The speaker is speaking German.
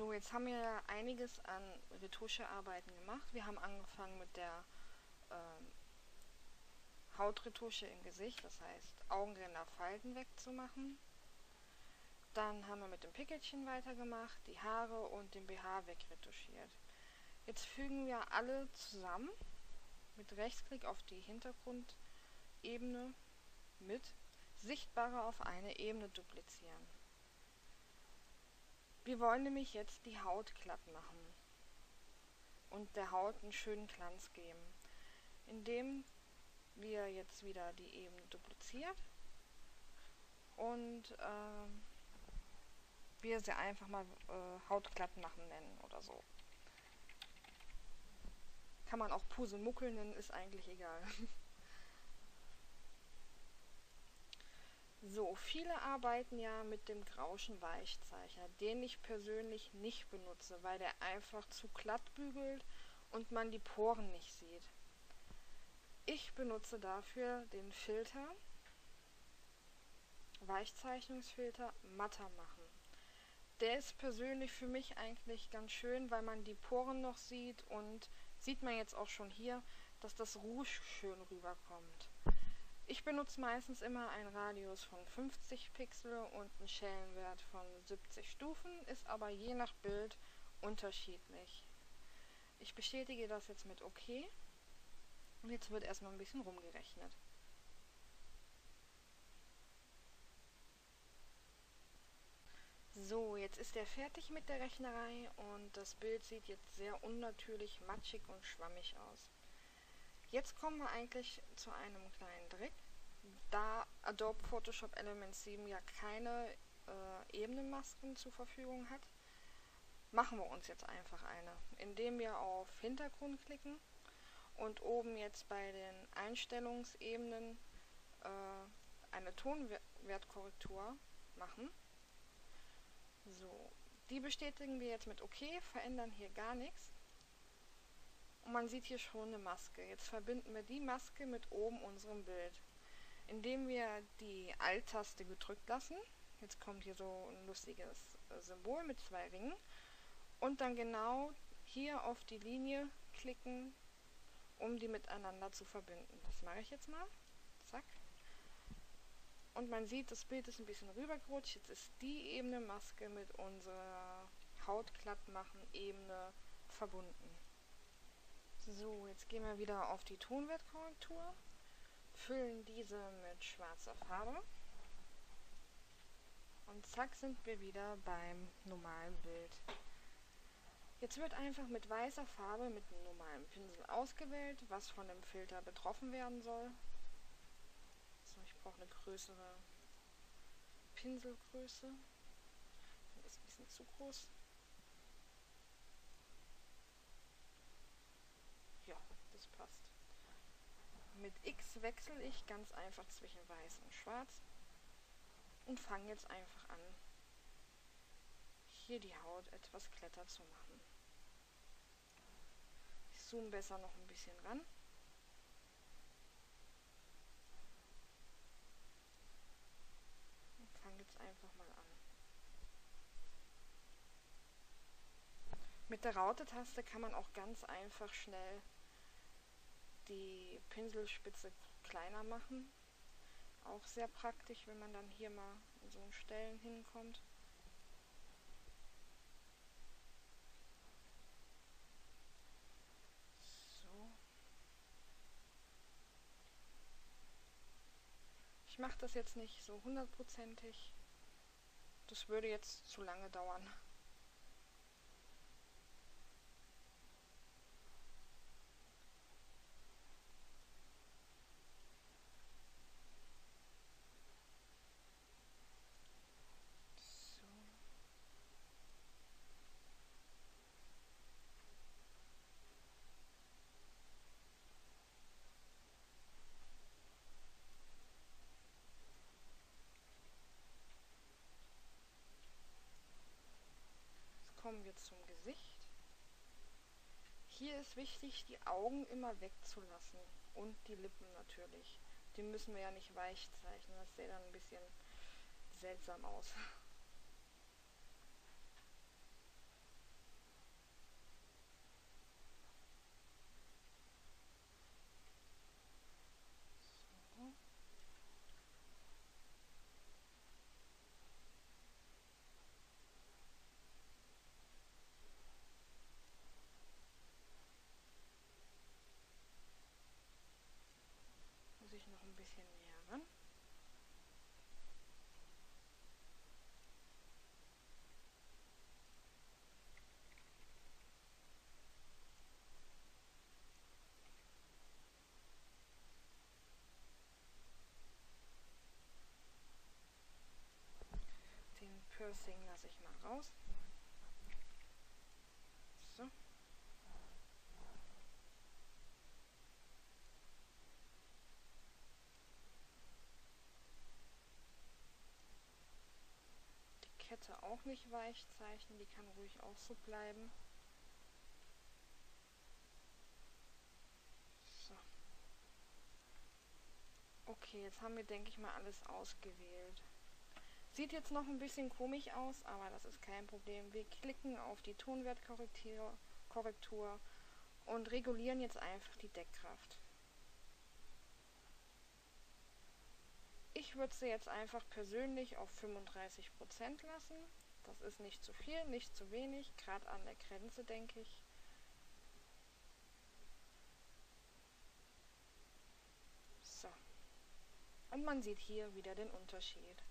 So, jetzt haben wir einiges an Retuschearbeiten gemacht. Wir haben angefangen mit der ähm, Hautretusche im Gesicht, das heißt Augenränder, Falten wegzumachen. Dann haben wir mit dem Pickelchen weitergemacht, die Haare und den BH wegretuschiert. Jetzt fügen wir alle zusammen mit Rechtsklick auf die Hintergrundebene mit Sichtbare auf eine Ebene duplizieren. Wir wollen nämlich jetzt die Haut glatt machen und der Haut einen schönen Glanz geben, indem wir jetzt wieder die Ebene dupliziert und äh, wir sie einfach mal äh, Hautglatt machen nennen oder so. Kann man auch Puselmuckel nennen, ist eigentlich egal. So, viele arbeiten ja mit dem Grauschen Weichzeichner, den ich persönlich nicht benutze, weil der einfach zu glatt bügelt und man die Poren nicht sieht. Ich benutze dafür den Filter, Weichzeichnungsfilter matter machen. Der ist persönlich für mich eigentlich ganz schön, weil man die Poren noch sieht und sieht man jetzt auch schon hier, dass das Rouge schön rüberkommt. Ich benutze meistens immer einen Radius von 50 Pixel und einen Schellenwert von 70 Stufen, ist aber je nach Bild unterschiedlich. Ich bestätige das jetzt mit OK und jetzt wird erstmal ein bisschen rumgerechnet. So, jetzt ist er fertig mit der Rechnerei und das Bild sieht jetzt sehr unnatürlich, matschig und schwammig aus. Jetzt kommen wir eigentlich zu einem kleinen Trick. Da Adobe Photoshop Elements 7 ja keine äh, Ebenenmasken zur Verfügung hat, machen wir uns jetzt einfach eine, indem wir auf Hintergrund klicken und oben jetzt bei den Einstellungsebenen äh, eine Tonwertkorrektur machen. So, die bestätigen wir jetzt mit OK, verändern hier gar nichts. Und man sieht hier schon eine Maske. Jetzt verbinden wir die Maske mit oben unserem Bild. Indem wir die Alt-Taste gedrückt lassen. Jetzt kommt hier so ein lustiges äh, Symbol mit zwei Ringen. Und dann genau hier auf die Linie klicken, um die miteinander zu verbinden. Das mache ich jetzt mal. Zack. Und man sieht, das Bild ist ein bisschen rübergerutscht. Jetzt ist die Ebene Maske mit unserer Hautglattmachen Ebene verbunden. So, jetzt gehen wir wieder auf die Tonwertkorrektur, füllen diese mit schwarzer Farbe und zack sind wir wieder beim normalen Bild. Jetzt wird einfach mit weißer Farbe mit einem normalen Pinsel ausgewählt, was von dem Filter betroffen werden soll. So, ich brauche eine größere Pinselgröße. Das ist ein bisschen zu groß. Mit X wechsle ich ganz einfach zwischen Weiß und Schwarz und fange jetzt einfach an, hier die Haut etwas glatter zu machen. Ich zoome besser noch ein bisschen ran. Und fange jetzt einfach mal an. Mit der Raute-Taste kann man auch ganz einfach schnell die Pinselspitze kleiner machen. Auch sehr praktisch, wenn man dann hier mal in so Stellen hinkommt. Ich mache das jetzt nicht so hundertprozentig. Das würde jetzt zu lange dauern. kommen wir zum Gesicht. Hier ist wichtig, die Augen immer wegzulassen und die Lippen natürlich. Die müssen wir ja nicht weich zeichnen, das sähe dann ein bisschen seltsam aus. Balancing lasse ich mal raus. So. Die Kette auch nicht weich zeichnen, die kann ruhig auch so bleiben. Okay, jetzt haben wir, denke ich mal, alles ausgewählt. Sieht jetzt noch ein bisschen komisch aus, aber das ist kein Problem. Wir klicken auf die Tonwertkorrektur Korrektur und regulieren jetzt einfach die Deckkraft. Ich würde sie jetzt einfach persönlich auf 35% lassen. Das ist nicht zu viel, nicht zu wenig, gerade an der Grenze, denke ich. Und man sieht hier wieder den Unterschied.